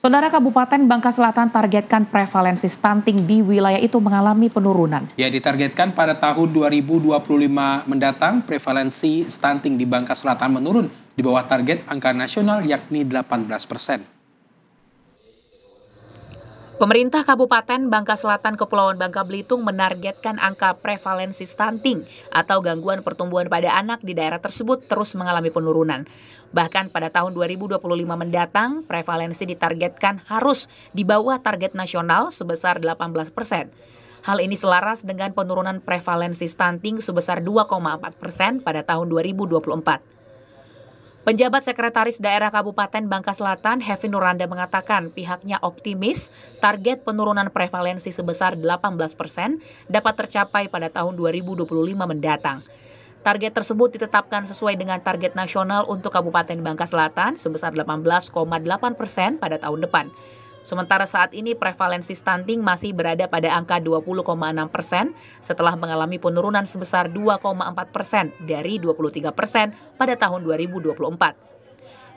Saudara Kabupaten Bangka Selatan targetkan prevalensi stunting di wilayah itu mengalami penurunan. Ya, ditargetkan pada tahun 2025 mendatang prevalensi stunting di Bangka Selatan menurun di bawah target angka nasional yakni 18 persen. Pemerintah Kabupaten Bangka Selatan Kepulauan Bangka Belitung menargetkan angka prevalensi stunting atau gangguan pertumbuhan pada anak di daerah tersebut terus mengalami penurunan. Bahkan pada tahun 2025 mendatang, prevalensi ditargetkan harus di bawah target nasional sebesar 18 persen. Hal ini selaras dengan penurunan prevalensi stunting sebesar 2,4 persen pada tahun 2024. Penjabat Sekretaris Daerah Kabupaten Bangka Selatan, Hevi Nuranda mengatakan pihaknya optimis target penurunan prevalensi sebesar 18 persen dapat tercapai pada tahun 2025 mendatang. Target tersebut ditetapkan sesuai dengan target nasional untuk Kabupaten Bangka Selatan sebesar 18,8 persen pada tahun depan. Sementara saat ini prevalensi stunting masih berada pada angka 20,6 persen setelah mengalami penurunan sebesar 2,4 persen dari 23 persen pada tahun 2024.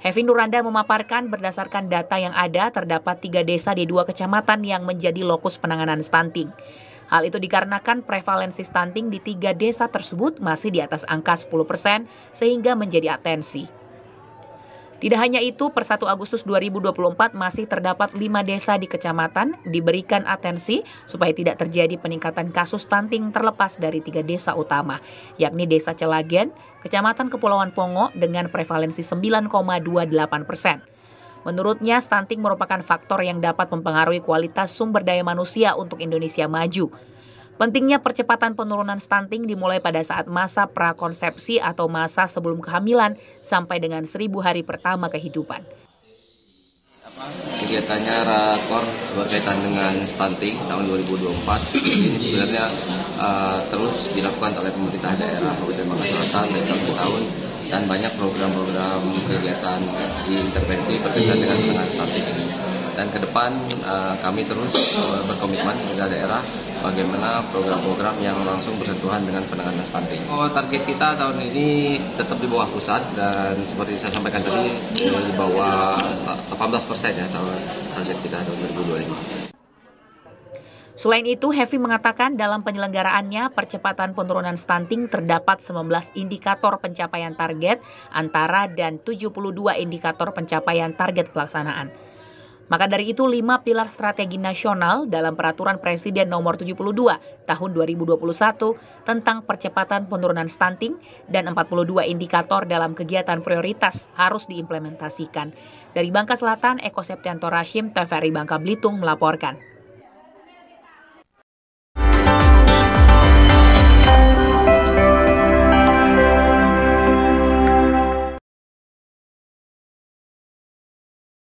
Hevi Nuranda memaparkan berdasarkan data yang ada terdapat tiga desa di dua kecamatan yang menjadi lokus penanganan stunting. Hal itu dikarenakan prevalensi stunting di tiga desa tersebut masih di atas angka 10 persen sehingga menjadi atensi. Tidak hanya itu, per 1 Agustus 2024 masih terdapat 5 desa di kecamatan diberikan atensi supaya tidak terjadi peningkatan kasus stunting terlepas dari tiga desa utama, yakni Desa Celagen, Kecamatan Kepulauan Pongo dengan prevalensi 9,28 persen. Menurutnya, stunting merupakan faktor yang dapat mempengaruhi kualitas sumber daya manusia untuk Indonesia maju. Pentingnya percepatan penurunan stunting dimulai pada saat masa prakonsepsi atau masa sebelum kehamilan sampai dengan seribu hari pertama kehidupan. Kegiatannya rakor berkaitan dengan stunting tahun 2024 ini sebenarnya uh, terus dilakukan oleh pemerintah daerah Kabupaten Bangka Selatan dari tahun ke tahun dan banyak program-program kegiatan intervensi berkaitan dengan stunting ini dan ke depan uh, kami terus uh, berkomitmen pemerintah daerah bagaimana program-program yang langsung bersentuhan dengan penanganan stunting. Oh, target kita tahun ini tetap di bawah pusat dan seperti saya sampaikan tadi di bawah 18 persen ya tahun target kita tahun 2025. Selain itu, Heavy mengatakan dalam penyelenggaraannya percepatan penurunan stunting terdapat 19 indikator pencapaian target antara dan 72 indikator pencapaian target pelaksanaan. Maka dari itu, lima pilar strategi nasional dalam Peraturan Presiden Nomor 72 Tahun 2021 tentang percepatan penurunan stunting dan 42 indikator dalam kegiatan prioritas harus diimplementasikan. Dari Bangka Selatan, Eko Septianto Rashim, TVRI Bangka Belitung melaporkan.